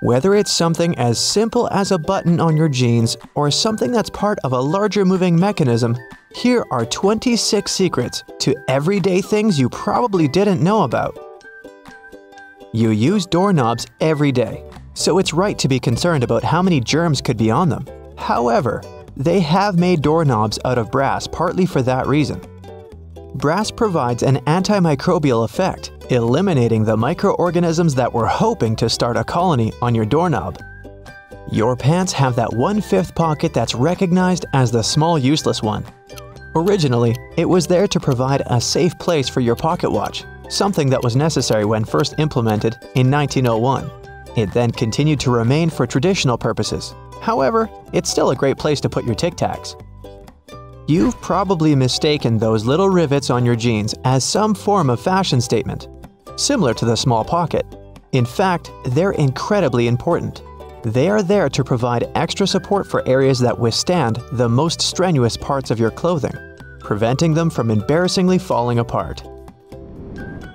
Whether it's something as simple as a button on your jeans or something that's part of a larger moving mechanism, here are 26 secrets to everyday things you probably didn't know about. You use doorknobs every day, so it's right to be concerned about how many germs could be on them. However, they have made doorknobs out of brass partly for that reason. Brass provides an antimicrobial effect, eliminating the microorganisms that were hoping to start a colony on your doorknob. Your pants have that one-fifth pocket that's recognized as the small useless one. Originally, it was there to provide a safe place for your pocket watch, something that was necessary when first implemented in 1901. It then continued to remain for traditional purposes. However, it's still a great place to put your Tic Tacs. You've probably mistaken those little rivets on your jeans as some form of fashion statement, similar to the small pocket. In fact, they're incredibly important. They are there to provide extra support for areas that withstand the most strenuous parts of your clothing, preventing them from embarrassingly falling apart.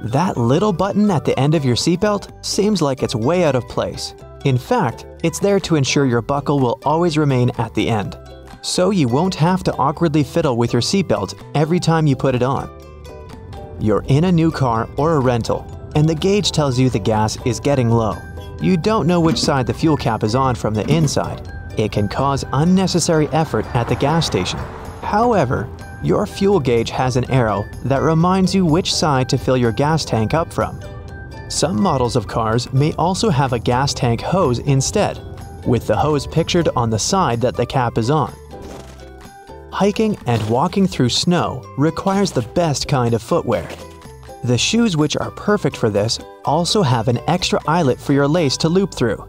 That little button at the end of your seatbelt seems like it's way out of place. In fact, it's there to ensure your buckle will always remain at the end so you won't have to awkwardly fiddle with your seatbelt every time you put it on. You're in a new car or a rental, and the gauge tells you the gas is getting low. You don't know which side the fuel cap is on from the inside. It can cause unnecessary effort at the gas station. However, your fuel gauge has an arrow that reminds you which side to fill your gas tank up from. Some models of cars may also have a gas tank hose instead, with the hose pictured on the side that the cap is on hiking and walking through snow requires the best kind of footwear. The shoes which are perfect for this also have an extra eyelet for your lace to loop through.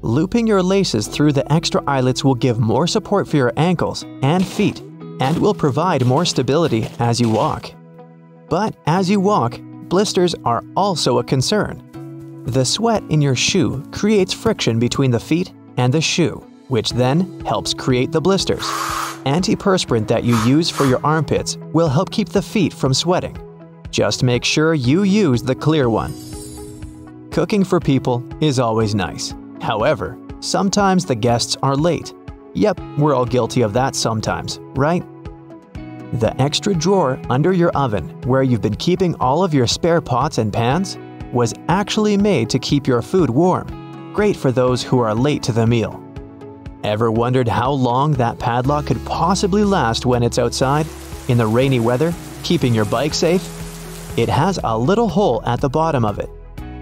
Looping your laces through the extra eyelets will give more support for your ankles and feet and will provide more stability as you walk. But as you walk, blisters are also a concern. The sweat in your shoe creates friction between the feet and the shoe, which then helps create the blisters. Antiperspirant that you use for your armpits will help keep the feet from sweating. Just make sure you use the clear one. Cooking for people is always nice. However, sometimes the guests are late. Yep, we're all guilty of that sometimes, right? The extra drawer under your oven, where you've been keeping all of your spare pots and pans, was actually made to keep your food warm. Great for those who are late to the meal. Ever wondered how long that padlock could possibly last when it's outside, in the rainy weather, keeping your bike safe? It has a little hole at the bottom of it.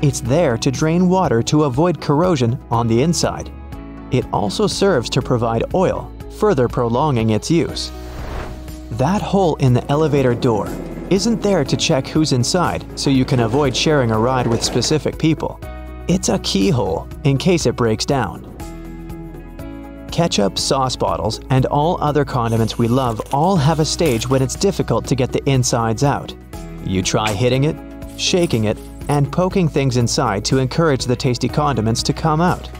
It's there to drain water to avoid corrosion on the inside. It also serves to provide oil, further prolonging its use. That hole in the elevator door isn't there to check who's inside so you can avoid sharing a ride with specific people. It's a keyhole in case it breaks down. Ketchup, sauce bottles, and all other condiments we love all have a stage when it's difficult to get the insides out. You try hitting it, shaking it, and poking things inside to encourage the tasty condiments to come out.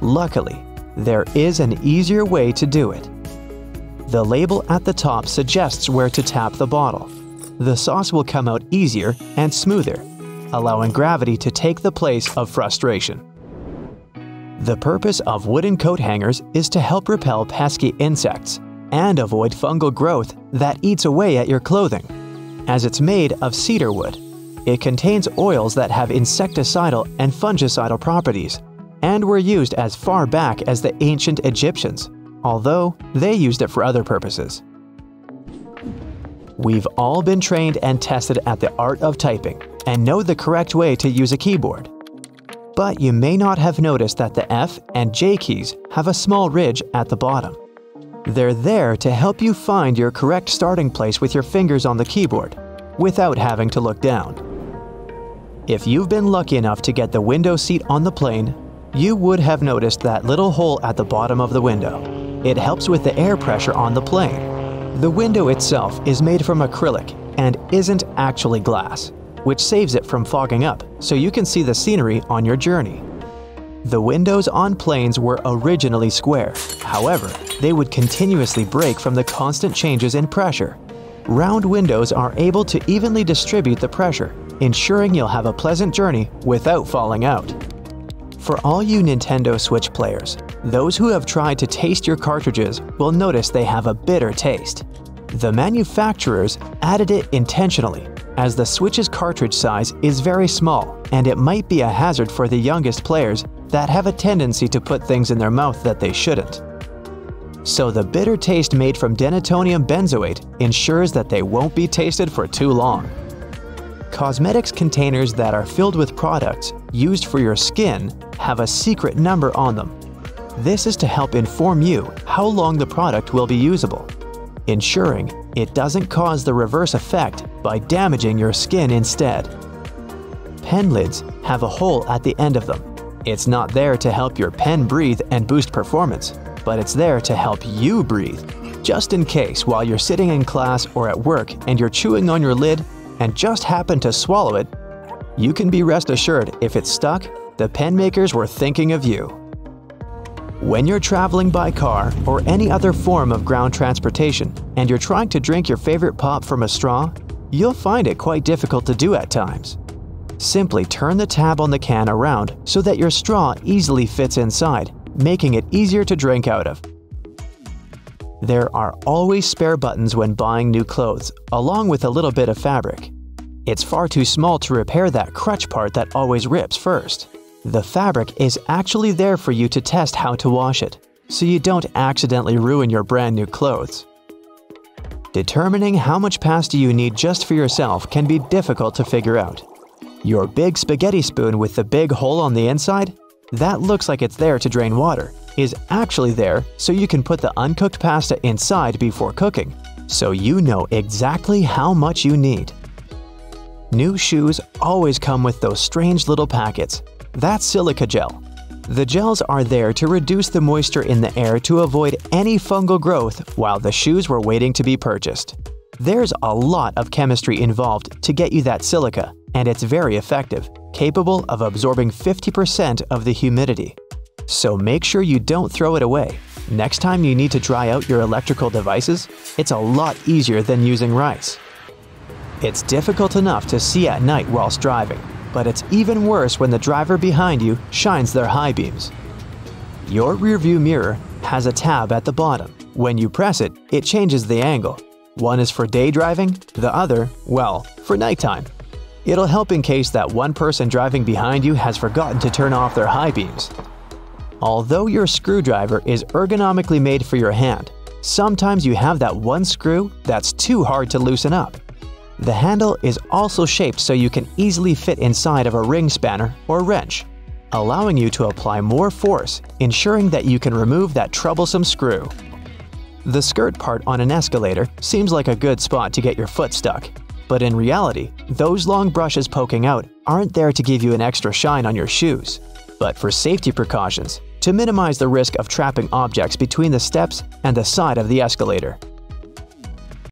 Luckily, there is an easier way to do it. The label at the top suggests where to tap the bottle. The sauce will come out easier and smoother, allowing gravity to take the place of frustration. The purpose of wooden coat hangers is to help repel pesky insects and avoid fungal growth that eats away at your clothing. As it's made of cedar wood, it contains oils that have insecticidal and fungicidal properties and were used as far back as the ancient Egyptians, although they used it for other purposes. We've all been trained and tested at the art of typing and know the correct way to use a keyboard. But you may not have noticed that the F and J keys have a small ridge at the bottom. They're there to help you find your correct starting place with your fingers on the keyboard, without having to look down. If you've been lucky enough to get the window seat on the plane, you would have noticed that little hole at the bottom of the window. It helps with the air pressure on the plane. The window itself is made from acrylic and isn't actually glass which saves it from fogging up so you can see the scenery on your journey. The windows on planes were originally square, however, they would continuously break from the constant changes in pressure. Round windows are able to evenly distribute the pressure, ensuring you'll have a pleasant journey without falling out. For all you Nintendo Switch players, those who have tried to taste your cartridges will notice they have a bitter taste. The manufacturers added it intentionally, as the Switch's cartridge size is very small and it might be a hazard for the youngest players that have a tendency to put things in their mouth that they shouldn't. So the bitter taste made from denatonium benzoate ensures that they won't be tasted for too long. Cosmetics containers that are filled with products used for your skin have a secret number on them. This is to help inform you how long the product will be usable, ensuring it doesn't cause the reverse effect by damaging your skin instead. Pen lids have a hole at the end of them. It's not there to help your pen breathe and boost performance, but it's there to help you breathe. Just in case while you're sitting in class or at work and you're chewing on your lid and just happen to swallow it, you can be rest assured if it's stuck, the pen makers were thinking of you. When you're traveling by car or any other form of ground transportation and you're trying to drink your favorite pop from a straw, you'll find it quite difficult to do at times. Simply turn the tab on the can around so that your straw easily fits inside, making it easier to drink out of. There are always spare buttons when buying new clothes, along with a little bit of fabric. It's far too small to repair that crutch part that always rips first. The fabric is actually there for you to test how to wash it, so you don't accidentally ruin your brand new clothes. Determining how much pasta you need just for yourself can be difficult to figure out. Your big spaghetti spoon with the big hole on the inside? That looks like it's there to drain water, is actually there so you can put the uncooked pasta inside before cooking, so you know exactly how much you need. New shoes always come with those strange little packets. That's silica gel. The gels are there to reduce the moisture in the air to avoid any fungal growth while the shoes were waiting to be purchased. There's a lot of chemistry involved to get you that silica, and it's very effective, capable of absorbing 50% of the humidity. So make sure you don't throw it away. Next time you need to dry out your electrical devices, it's a lot easier than using rice. It's difficult enough to see at night whilst driving, but it's even worse when the driver behind you shines their high beams. Your rearview mirror has a tab at the bottom. When you press it, it changes the angle. One is for day driving, the other, well, for nighttime. It'll help in case that one person driving behind you has forgotten to turn off their high beams. Although your screwdriver is ergonomically made for your hand, sometimes you have that one screw that's too hard to loosen up. The handle is also shaped so you can easily fit inside of a ring spanner or wrench, allowing you to apply more force, ensuring that you can remove that troublesome screw. The skirt part on an escalator seems like a good spot to get your foot stuck, but in reality, those long brushes poking out aren't there to give you an extra shine on your shoes, but for safety precautions, to minimize the risk of trapping objects between the steps and the side of the escalator.